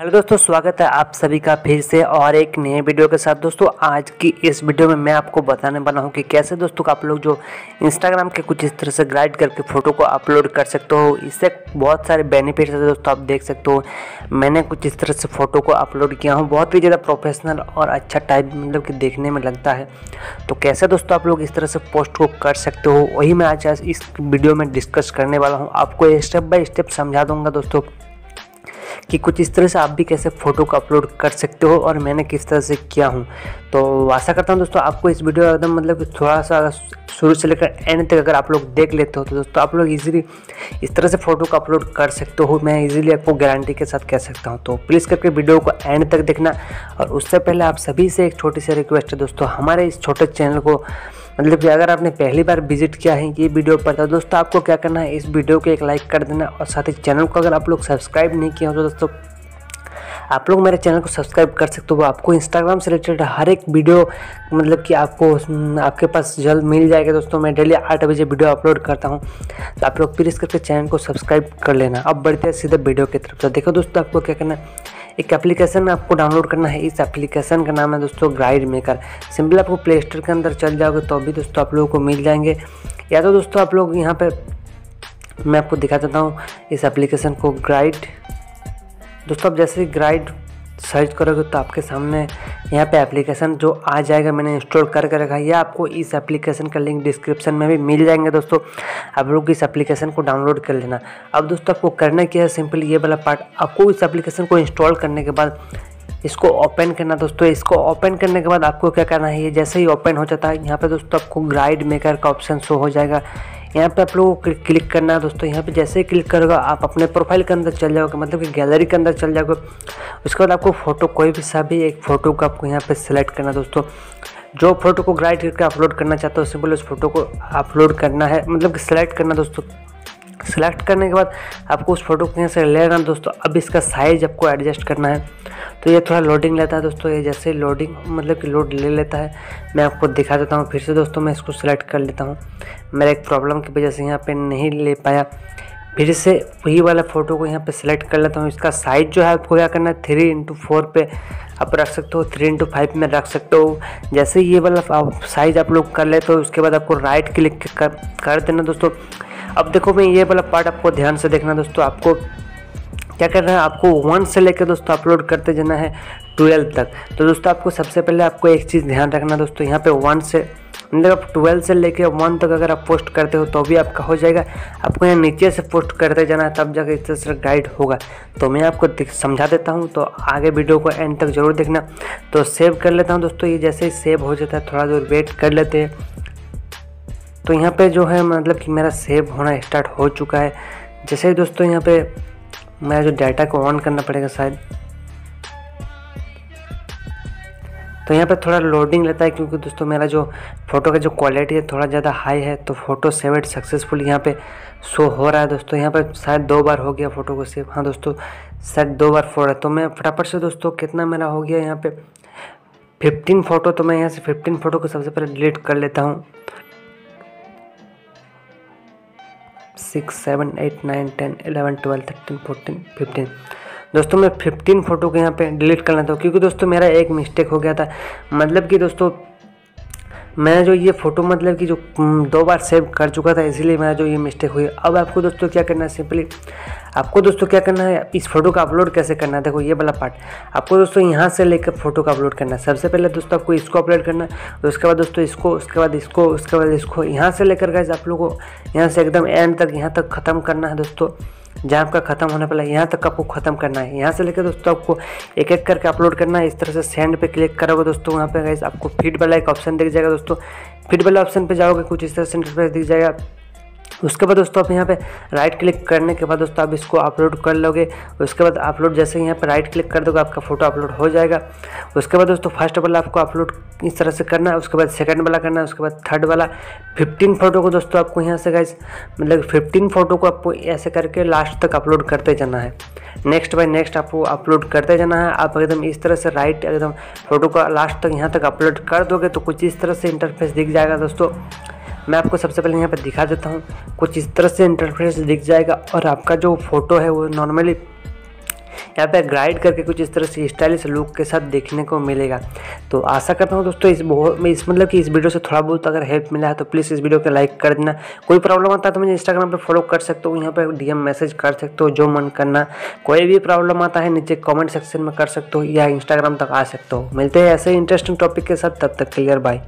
Hello दोस्तों, स्वागत है आप सभी का फिर से और एक नए वीडियो के साथ। दोस्तों, आज की इस वीडियो में मैं आपको बताने वाला हूँ कि कैसे दोस्तों आप लोग जो इंस्टाग्राम के कुछ इस तरह से गाइड करके फ़ोटो को अपलोड कर सकते हो। इससे बहुत सारे बेनिफिट्स है दोस्तों, आप देख सकते हो। मैंने कुछ इस तरह से फ़ोटो को अपलोड किया हूँ। बहुत ही ज़्यादा प्रोफेशनल और अच्छा टाइप मतलब कि देखने में लगता है। तो कैसे दोस्तों आप लोग इस तरह से पोस्ट को कर सकते हो, वही मैं आज इस वीडियो में डिस्कस करने वाला हूँ। आपको स्टेप बाय स्टेप समझा दूँगा दोस्तों। कि कुछ इस तरह से आप भी कैसे फ़ोटो को अपलोड कर सकते हो और मैंने किस तरह से किया हूँ। तो आशा करता हूँ दोस्तों आपको इस वीडियो एकदम मतलब थोड़ा सा शुरू से लेकर एंड तक अगर आप लोग देख लेते हो तो दोस्तों आप लोग इजीली इस तरह से फ़ोटो को अपलोड कर सकते हो। मैं इजीली आपको गारंटी के साथ कह सकता हूँ। तो प्लीज़ करके वीडियो को एंड तक देखना। और उससे पहले आप सभी से एक छोटी सी रिक्वेस्ट है दोस्तों, हमारे इस छोटे चैनल को मतलब कि अगर आपने पहली बार विज़िट किया है ये वीडियो पर तो दोस्तों आपको क्या करना है, इस वीडियो को एक लाइक कर देना। और साथ ही चैनल को अगर आप लोग सब्सक्राइब नहीं किया हो तो दोस्तों आप लोग मेरे चैनल को सब्सक्राइब कर सकते हो। आपको इंस्टाग्राम से रिलेटेड हर एक वीडियो मतलब कि आपको आपके पास जल्द मिल जाएगा। दोस्तों, मैं डेली आठ बजे वीडियो अपलोड करता हूँ। तो आप लोग प्लीज़ करके चैनल को सब्सक्राइब कर लेना। अब बढ़ते हैं सीधे वीडियो की तरफ़। तो देखो दोस्तों, आपको क्या करना है? एक एप्लीकेशन आपको डाउनलोड करना है। इस एप्लीकेशन का नाम है दोस्तों ग्राइड मेकर सिंपल आपको प्ले स्टोर के अंदर चल जाओगे तो अभी दोस्तों आप लोगों को मिल जाएँगे। या तो दोस्तों आप लोग यहाँ पे मैं आपको दिखा देता हूँ। इस एप्लीकेशन को ग्राइड दोस्तों आप जैसे ग्राइड सर्च करोगे तो आपके सामने यहाँ पे एप्लीकेशन जो आ जाएगा, मैंने इंस्टॉल करके रखा है। या आपको इस एप्लीकेशन का लिंक डिस्क्रिप्शन में भी मिल जाएँगे दोस्तों। आप लोग इस एप्लीकेशन को डाउनलोड कर लेना। अब दोस्तों, आपको करना क्या है? सिंपल ये वाला पार्ट आपको इस एप्लीकेशन को इंस्टॉल करने के बाद इसको ओपन करना दोस्तों। इसको ओपन करने के बाद आपको क्या करना है? ये जैसे ही ओपन हो जाता है, यहाँ पे दोस्तों आपको ग्राइड मेकर का ऑप्शन शो हो जाएगा। यहाँ पे आप लोगों को क्लिक करना है दोस्तों। यहाँ पे जैसे ही क्लिक करोगे, आप अपने प्रोफ़ाइल के अंदर चल जाओगे मतलब कि गैलरी के अंदर चल जाओगे। उसके बाद आपको फ़ोटो कोई भी सा भी एक फ़ोटो को आपको यहाँ पे सिलेक्ट करना दोस्तों। जो फ़ोटो को ग्राइड करके अपलोड करना चाहते हो सिंपल उस फ़ोटो को अपलोड करना है। मतलब कि सिलेक्ट करना दोस्तों। सेलेक्ट करने के बाद आपको उस फ़ोटो को यहाँ से लेना दोस्तों। अब इसका साइज़ आपको एडजस्ट करना है। तो ये थोड़ा लोडिंग लेता है दोस्तों ये जैसे लोडिंग मतलब कि लोड ले लेता है। मैं आपको दिखा देता हूँ फिर से दोस्तों मैं इसको सिलेक्ट कर लेता हूँ। मेरा एक प्रॉब्लम की वजह से यहाँ पर नहीं ले पाया। फिर से वही वाला फ़ोटो को यहाँ पे सिलेक्ट कर लेता हूँ। इसका साइज़ जो है आपको क्या करना है? थ्री इंटू फोर पे आप रख सकते हो थ्री इंटू फाइव में रख सकते हो। जैसे ये वाला साइज़ आप लोग कर लेते हो उसके बाद आपको राइट क्लिक कर, कर देना दोस्तों। अब देखो मैं ये वाला पार्ट आपको ध्यान से देखना दोस्तों आपको क्या करना है? आपको वन से लेकर दोस्तों अपलोड करते जाना है ट्वेल्व तक। तो दोस्तों आपको सबसे पहले आपको एक चीज़ ध्यान रखना दोस्तों, यहाँ पे वन से मतलब आप ट्वेल्व से लेके वन तक अगर आप पोस्ट करते हो तो भी आपका हो जाएगा। आपको यहाँ नीचे से पोस्ट करते जाना है, तब जाकर इस तरह से गाइड होगा। तो मैं आपको समझा देता हूँ तो आगे वीडियो को एंड तक ज़रूर देखना। तो सेव कर लेता हूँ दोस्तों, ये जैसे ही सेव हो जाता है, थोड़ा देर वेट कर लेते हैं। तो यहाँ पे जो है मतलब कि मेरा सेव होना स्टार्ट हो चुका है। जैसे ही दोस्तों यहाँ पे मेरा जो डाटा को ऑन करना पड़ेगा शायद। तो यहाँ पे थोड़ा लोडिंग लेता है क्योंकि दोस्तों मेरा जो फ़ोटो का जो क्वालिटी है थोड़ा ज़्यादा हाई है तो फ़ोटो सेवेड सक्सेसफुल यहाँ पे शो हो रहा है दोस्तों। यहाँ पे शायद दो बार हो गया फ़ोटो को सेव हाँ दोस्तों, शायद दो बार फोड़ तो मैं फटाफट से दोस्तों कितना मेरा हो गया यहाँ पे? फिफ्टीन फ़ोटो तो मैं यहाँ से फिफ्टीन फ़ोटो को सबसे पहले डिलीट कर लेता हूँ। Six, seven, eight, nine, ten eleven twelve, thirteen, fourteen, fifteen. दोस्तों, मैं फिफ्टीन फ़ोटो को यहाँ पे डिलीट करना था क्योंकि दोस्तों मेरा एक मिस्टेक हो गया था। मतलब कि दोस्तों मैं जो ये फ़ोटो मतलब कि जो दो बार सेव कर चुका था, इसीलिए मेरा जो ये मिस्टेक हुई। अब आपको दोस्तों क्या करना है सिंपली आपको दोस्तों क्या करना है, इस फ़ोटो का अपलोड कैसे करना है? देखो ये वाला पार्ट आपको दोस्तों यहाँ से लेकर फ़ोटो का अपलोड करना है। सबसे पहले दोस्तों आपको इसको अपलोड करना है उसके बाद दोस्तों इसको, उसके बाद इसको, उसके बाद इसको यहाँ से लेकर गए आप लोगों को यहाँ से एकदम एंड तक, यहाँ तक ख़त्म करना है दोस्तों। जहाँ आपका ख़त्म होने वाला है, यहाँ तक आपको ख़त्म करना है। यहाँ से लेकर दोस्तों आपको एक एक करके अपलोड करना है। इस तरह से सेंड पे क्लिक करोगे दोस्तों, वहाँ पे आपको फ़ीड वाला एक ऑप्शन दिख जाएगा दोस्तों। फ़ीड वाला ऑप्शन पे जाओगे, कुछ इस तरह से इंटरफेस दिख जाएगा। उसके बाद दोस्तों, आप यहाँ पे राइट क्लिक करने के बाद दोस्तों, आप इसको अपलोड कर लोगे। उसके बाद अपलोड जैसे यहाँ पे राइट क्लिक कर दोगे, आपका फ़ोटो अपलोड हो जाएगा। उसके बाद दोस्तों फ़र्स्ट वाला आपको अपलोड इस तरह से करना है। उसके बाद सेकंड वाला करना है। उसके बाद थर्ड वाला। फिफ्टीन फ़ोटो को दोस्तों, आपको यहाँ से गाइज़ मतलब फिफ्टीन फ़ोटो को आपको ऐसे करके लास्ट तक अपलोड करते जाना है। नेक्स्ट बाय नेक्स्ट आपको अपलोड करते जाना है। आप एकदम इस तरह से राइट एकदम फ़ोटो का लास्ट तक यहाँ तक अपलोड कर दोगे तो कुछ इस तरह से इंटरफेस दिख जाएगा दोस्तों। मैं आपको सबसे पहले यहाँ पर दिखा देता हूँ, कुछ इस तरह से इंटरफेस दिख जाएगा और आपका जो फ़ोटो है वो नॉर्मली यहाँ पे ग्राइड करके कुछ इस तरह से स्टाइलिश लुक के साथ देखने को मिलेगा। तो आशा करता हूँ दोस्तों, इस बहुत इस मतलब कि इस वीडियो से थोड़ा बहुत अगर हेल्प मिला है तो प्लीज़ इस वीडियो को लाइक कर देना। कोई प्रॉब्लम आता है तो मुझे इंस्टाग्राम पर फॉलो कर सकते हो, यहाँ पर डी मैसेज कर सकते हो, जो मन करना। कोई भी प्रॉब्लम आता है, नीचे कॉमेंट सेक्शन में कर सकते हो या इंस्टाग्राम तक आ सकते हो। मिलते हैं ऐसे इंटरेस्टिंग टॉपिक के साथ, तब तक क्लियर बाय